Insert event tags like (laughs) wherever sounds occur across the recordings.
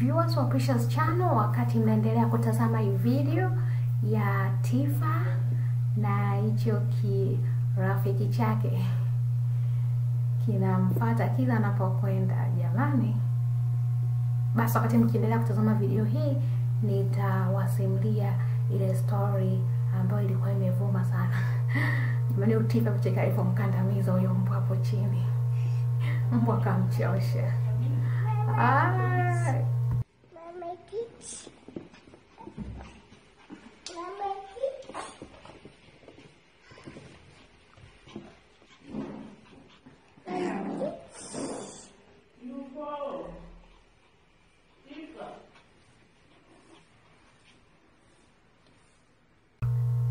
viewers wa Precious Channel, wakati mnaendelea kutazama hii video ya Tifa na hicho kirafiki chake kinamfuata kila anapokwenda. Jamani, basi wakati mkiendelea kutazama video hii, nitawasimulia ile story ambayo ilikuwa imevuma sana. (laughs) Jamani, Tifa kucheka alivyomkandamiza huyo mbwa hapo chini, mbwa kamchosha. Ah, Mama Kids. Mama Kids. Mama Kids.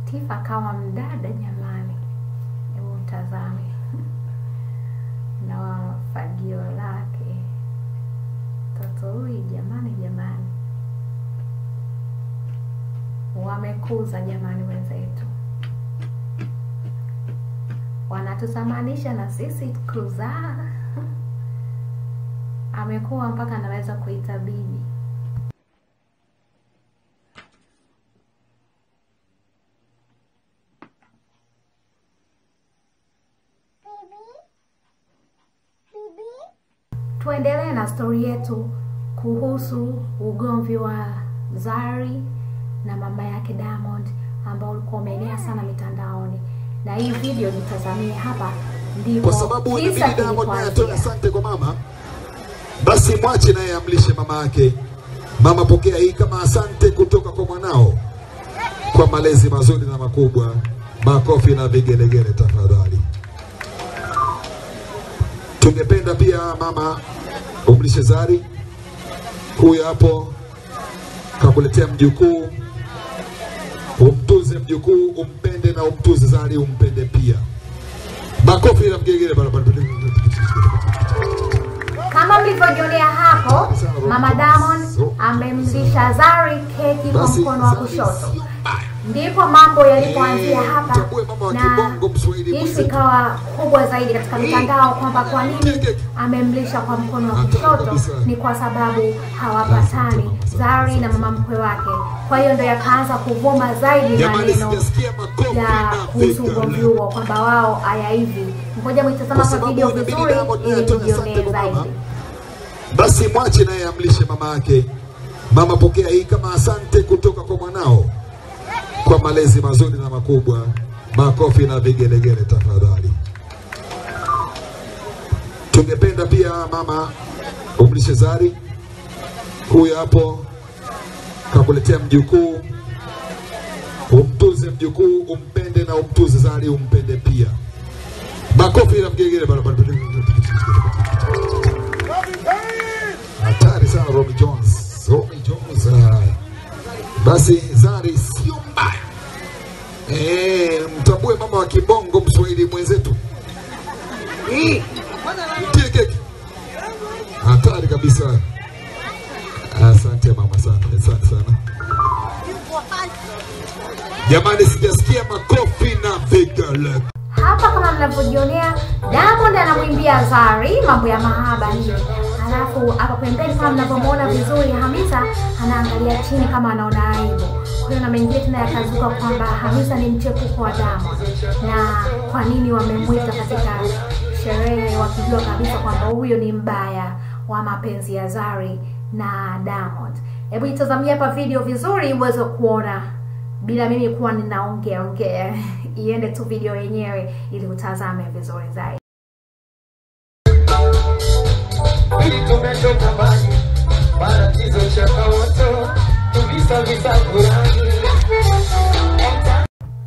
Tifa akawa mdada jamani, hebu mtazame. (laughs) Na fagio lake. Mtoto huyu jamani, jamani, wamekuza jamani, wenzetu. Wanatutamanisha na sisi kuzaa. (laughs) Amekuwa mpaka anaweza kuita bibi. Tuendelee na stori yetu kuhusu ugomvi wa Zari na mama yake Diamond ambao ulikuwa umeenea sana mitandaoni, na hii video nitazamie hapa, ndipo kwa sababu inabidi Diamond naye atoe asante kwa mama, basi mwache naye amlishe mama yake. Mama, pokea hii kama asante kutoka kwa mwanao kwa malezi mazuri na makubwa. Makofi na vigelegele tafadhali. Tungependa pia mama umlishe Zari, huyu hapo kakuletea mjukuu, umtuze mjukuu, umpende na umtuze Zari, umpende pia. Makofi na mgegele barabara. Kama mlivyojionea hapo, mama Diamond amemlisha Zari keki kwa mkono wa kushoto. Ndipo mambo yalipoanzia Eh, hapa na hisi ikawa kubwa zaidi katika mitandao kwamba kwa nini amemlisha kwa mkono wa kushoto ni kwa sababu hawapatani Zari na mama mkwe wake. Kwa hiyo ndo yakaanza kuvuma zaidi maneno ya kuhusu ugomvi huo kwamba wao haya hivi. Ngoja mwitazama Kwa video vizuri ili mama. zaidi. Basi mwache naye amlishe mama yake. Mama, pokea hii kama asante kutoka kwa mwanao kwa malezi mazuri na makubwa. Makofi na vigelegele tafadhali. Tungependa pia mama umlishe Zari, huyu hapo kakuletea mjukuu, umtuze mjukuu, umpende na umtuze Zari, umpende pia. Makofi na vigelegele. Hatari sana Romy Jones. Romy Jones. ah. Basi Zari sio wa kibongo Mswahili mwenzetu. Mm. Mtie keki. Hatari kabisa. Asante mama sana. Asante sana. Jamani sijasikia makofi na vigele hapa kama mnavyojionea Diamond anamwimbia Zari mambo ya mahaba nje, alafu hapa pembeni kama mnavyomuona vizuri, Hamisa anaangalia chini kama anaona aibu. Kwa hiyo na mengine tena yakazuka kwamba Hamisa ni mchepuko wa damu na kwa nini wamemwita katika sherehe wakijua kabisa kwamba huyo ni mbaya wa mapenzi ya Zari na Diamond. Hebu itazamia hapa video vizuri uweze kuona bila mimi kuwa ninaongea ongea, (laughs) iende tu video yenyewe ili utazame vizuri zaidi.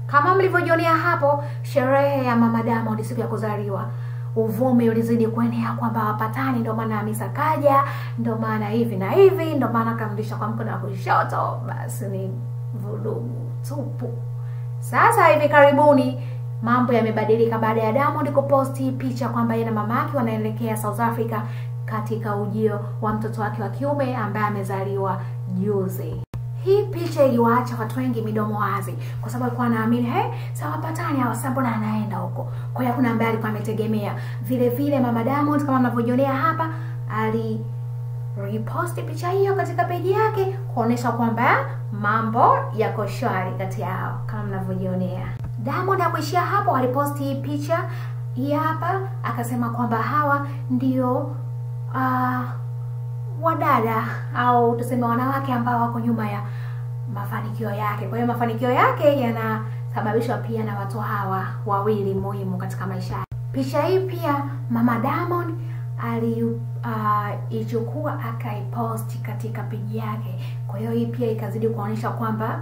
Kama mlivyojionea hapo, sherehe ya mama Diamond siku ya kuzaliwa, uvumi ulizidi kuenea kwamba wapatani ndio maana Hamisa kaja, ndio maana hivi na hivi, ndio maana kamlisha kwa mkono wa kushoto. Basi ni vurugu tupu. Sasa hivi karibuni mambo yamebadilika baada ya Diamond kuposti picha kwamba yeye na mama yake wanaelekea South Africa katika ujio wa mtoto wake wa kiume ambaye amezaliwa juzi. Hii picha iliwaacha watu wengi midomo wazi, kwa sababu alikuwa anaamini he, sawapatani hawa, sasa mbona anaenda huko? Kwa hiyo hakuna ambaye alikuwa ametegemea. Vile vile mama Diamond kama mnavyojionea hapa, ali reposti picha hiyo katika peji yake kuonesha kwamba mambo yako shwari kati yao kama mnavyojionea. Diamond hakuishia hapo, aliposti hii picha hii hapa, akasema kwamba hawa ndio uh, wadada au tuseme wanawake ambao wako nyuma ya mafanikio yake. Kwa hiyo mafanikio yake yanasababishwa pia na watu hawa wawili muhimu katika maisha yake. Picha hii pia mama Diamond aliichukua uh, akaiposti katika peji yake. Kwa hiyo hii pia ikazidi kuonyesha kwamba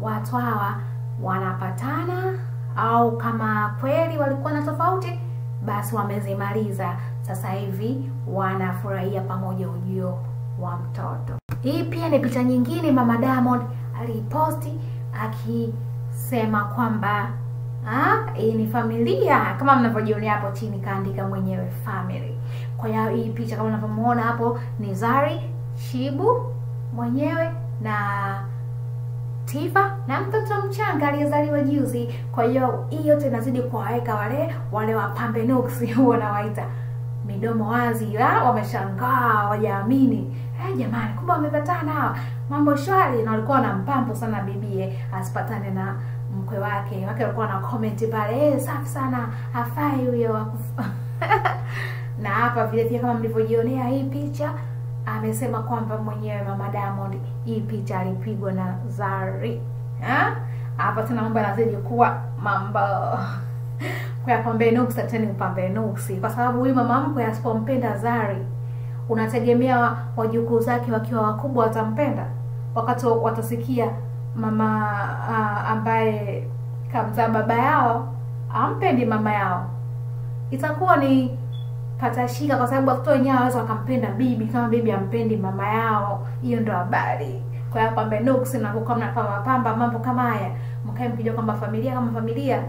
watu hawa wanapatana, au kama kweli walikuwa na tofauti, basi wamezimaliza. Sasa hivi wanafurahia pamoja ujio wa mtoto. Hii pia ni picha nyingine mama Diamond aliposti akisema kwamba Ah, hii ni familia kama mnavyojionea hapo chini, kaandika mwenyewe family. Kwa hiyo hii picha kama unavyomuona hapo ni Zari shibu mwenyewe na Tifa na mtoto mchanga aliyezaliwa juzi. Kwa hiyo hii yote inazidi kuwaweka wale wale wapambe nuksi (laughs) huwa nawaita midomo wazi, ah, wameshangaa wajaamini. Eh, jamani, kumbe wamepatana hawa, mambo shwari. Na walikuwa na mpambo sana bibie asipatane na mkwe wake wake walikuwa na comment pale eh, safi sana hafai huyo (laughs) na hapa vile vile kama mlivyojionea hii picha amesema kwamba mwenyewe mama Diamond hii picha alipigwa na Zari ha? hapa tena mambo yanazidi kuwa mambo (laughs) kwa pambe nuksi tena upambe nuksi kwa sababu huyu mama mkwe asipompenda Zari unategemea wajukuu zake wakiwa wakubwa watampenda wakati watasikia mama uh, ambaye kamzaa baba yao ampendi mama yao, itakuwa ni patashika, kwa sababu watoto wenyewe waweza wakampenda bibi kama bibi ampendi mama yao. Hiyo ndo habari. Kwa hiyo kwamba nuksi na kukaa mnapamba pamba mambo kama haya, mkae mkijua kwamba familia kama familia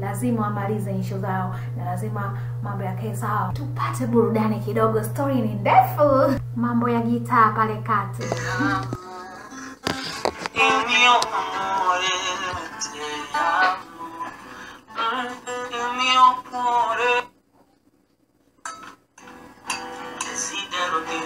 lazima wamalize nsho zao na lazima mambo yakae sawa. Tupate burudani kidogo, story ni ndefu. Mambo ya gitaa pale kati Il mio amore ti amo, il mio cuore. Desidero dirtelo,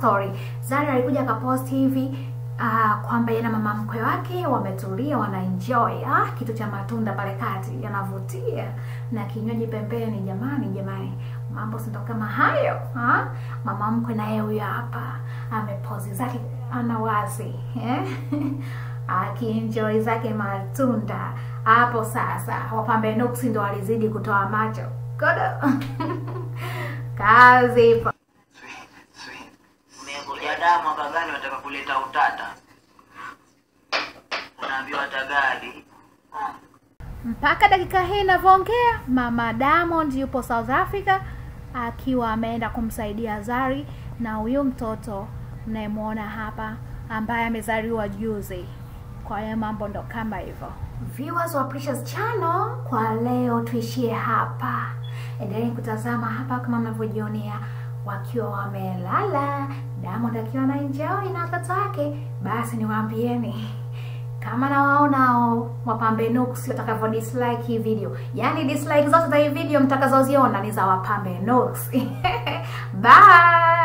story. Zari alikuja akapost hivi uh, kwamba yeye na mama mkwe wake wametulia wana enjoy ah, kitu cha matunda pale kati yanavutia na kinywaji pembeni. Jamani, jamani, mambo sindo kama hayo ha? Mama mkwe na yeye huyo hapa amepozi zake ana wazi eh? (laughs) akienjoy zake matunda hapo. Sasa wapambe nuksi ndo walizidi kutoa macho kodo (laughs) kazi Mpaka dakika hii inavyoongea, mama Diamond yupo South Africa akiwa ameenda kumsaidia Zari na huyu mtoto mnayemwona hapa ambaye amezaliwa juzi. Kwa hiyo mambo ndo kama hivyo. Viewers wa Precious Channel, kwa leo tuishie hapa. Endeleeni kutazama hapa kama mnavyojionea wakiwa wamelala, Diamond akiwa na enjoy na watoto wake. Basi niwaambieni kama nawaonao wapambe nuksi watakavyo dislike hii video, yaani dislike zote za hii video mtakazoziona ni za wapambe nuksi. (laughs) Bye.